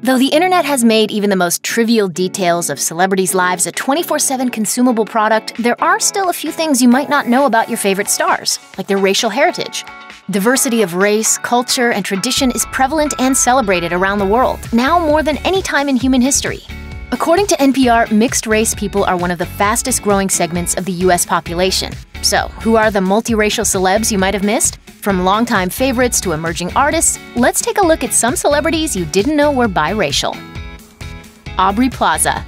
Though the internet has made even the most trivial details of celebrities' lives a 24 7 consumable product, there are still a few things you might not know about your favorite stars, like their racial heritage. Diversity of race, culture, and tradition is prevalent and celebrated around the world, now more than any time in human history. According to NPR, mixed race people are one of the fastest growing segments of the US population. So, who are the multiracial celebs you might have missed? From longtime favorites to emerging artists, let's take a look at some celebrities you didn't know were biracial. Aubrey Plaza,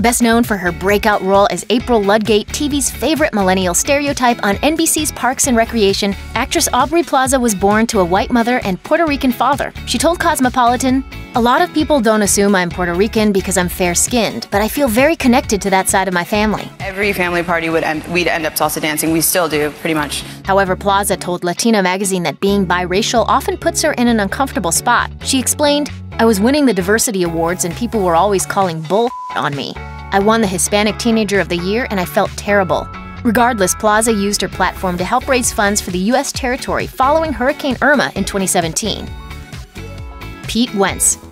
Best known for her breakout role as April Ludgate, TV's favorite millennial stereotype on NBC's Parks and Recreation, actress Aubrey Plaza was born to a white mother and Puerto Rican father. She told Cosmopolitan, a lot of people don't assume I'm Puerto Rican because I'm fair-skinned, but I feel very connected to that side of my family. Every family party would end, we'd end up salsa dancing. We still do, pretty much. However, Plaza told Latina magazine that being biracial often puts her in an uncomfortable spot. She explained, I was winning the diversity awards and people were always calling bull on me. I won the Hispanic Teenager of the Year and I felt terrible. Regardless, Plaza used her platform to help raise funds for the U.S. territory following Hurricane Irma in 2017. Pete Wentz.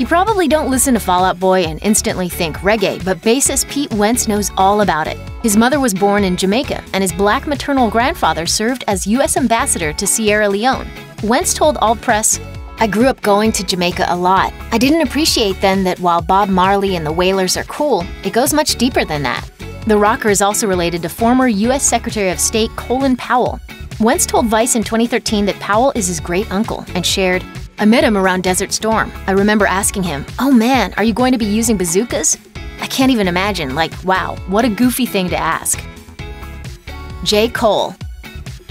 You probably don't listen to Fall Out Boy and instantly think reggae, but bassist Pete Wentz knows all about it. His mother was born in Jamaica, and his black maternal grandfather served as U.S. ambassador to Sierra Leone. Wentz told Alt Press, I grew up going to Jamaica a lot. I didn't appreciate then that while Bob Marley and the Wailers are cool, it goes much deeper than that. The rocker is also related to former U.S. Secretary of State Colin Powell. Wentz told Vice in 2013 that Powell is his great uncle and shared, I met him around Desert Storm. I remember asking him, Oh man, are you going to be using bazookas? I can't even imagine. Like, wow, what a goofy thing to ask. J. Cole.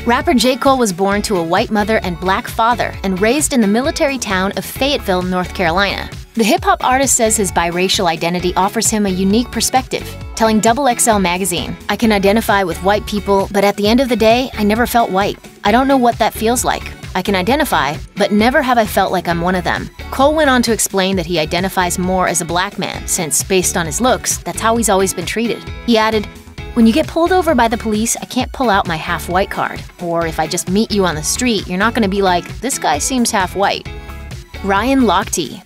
Rapper J. Cole was born to a white mother and black father and raised in the military town of Fayetteville, North Carolina. The hip hop artist says his biracial identity offers him a unique perspective, telling Double XL magazine, I can identify with white people, but at the end of the day, I never felt white. I don't know what that feels like. I can identify, but never have I felt like I'm one of them. Cole went on to explain that he identifies more as a black man, since, based on his looks, that's how he's always been treated. He added, When you get pulled over by the police, I can't pull out my half white card. Or if I just meet you on the street, you're not gonna be like, this guy seems half white. Ryan Lochte.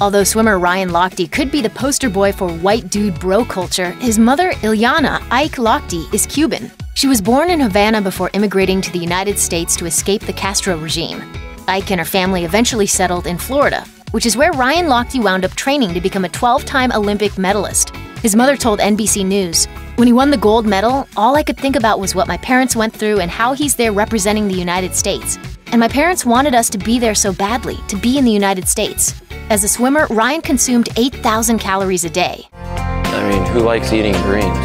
Although swimmer Ryan Lochte could be the poster boy for white dude bro culture, his mother, Ilyana Ike Lochte, is Cuban. She was born in Havana before immigrating to the United States to escape the Castro regime. Ike and her family eventually settled in Florida, which is where Ryan Lochte wound up training to become a 12 time Olympic medalist. His mother told NBC News, When he won the gold medal, all I could think about was what my parents went through and how he's there representing the United States. And my parents wanted us to be there so badly, to be in the United States. As a swimmer, Ryan consumed 8,000 calories a day. I mean, who likes eating greens?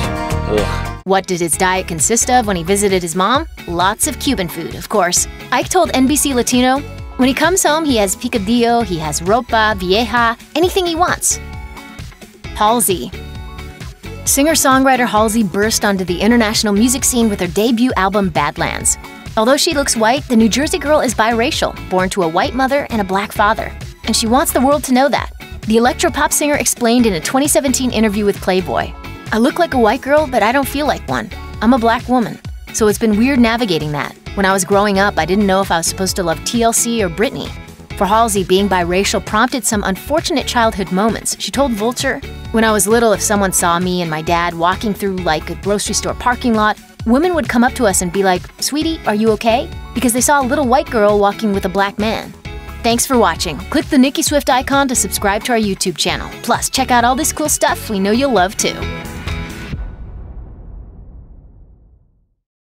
Ugh. What did his diet consist of when he visited his mom? Lots of Cuban food, of course. Ike told NBC Latino, when he comes home, he has picadillo, he has ropa, vieja, anything he wants. Halsey. Singer songwriter Halsey burst onto the international music scene with her debut album Badlands. Although she looks white, the New Jersey girl is biracial, born to a white mother and a black father. And she wants the world to know that. The electropop singer explained in a 2017 interview with Playboy I look like a white girl, but I don't feel like one. I'm a black woman. So it's been weird navigating that. When I was growing up, I didn't know if I was supposed to love TLC or Britney. For Halsey, being biracial prompted some unfortunate childhood moments. She told Vulture, When I was little, if someone saw me and my dad walking through like a grocery store parking lot, women would come up to us and be like, Sweetie, are you okay? Because they saw a little white girl walking with a black man. Thanks for watching. Click the Nicki Swift icon to subscribe to our YouTube channel. Plus, check out all this cool stuff we know you'll love too.